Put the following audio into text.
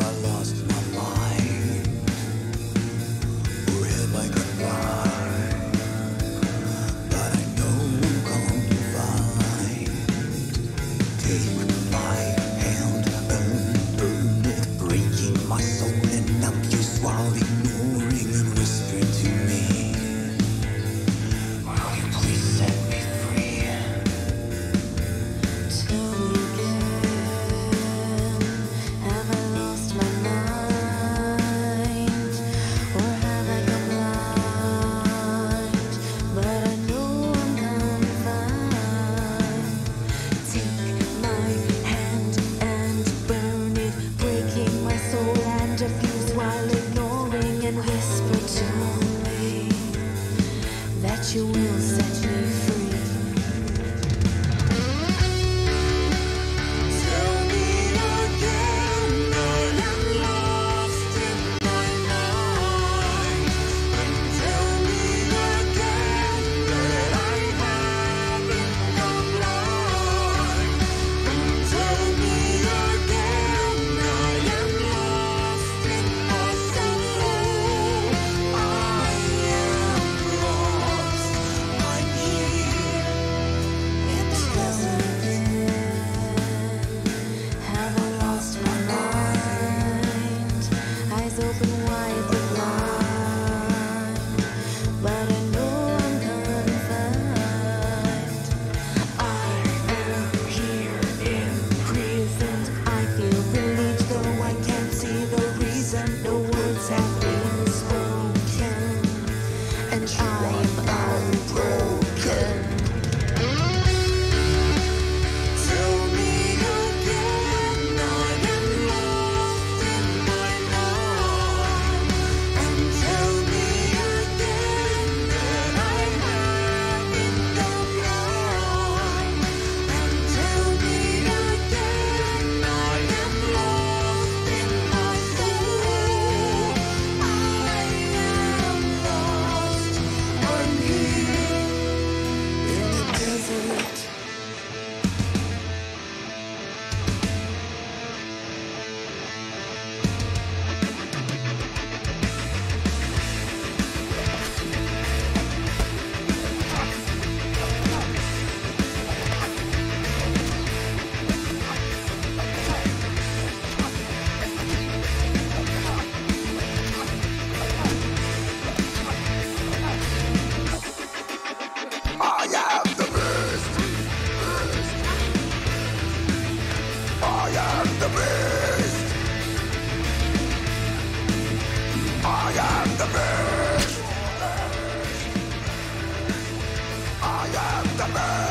I lost. You summer.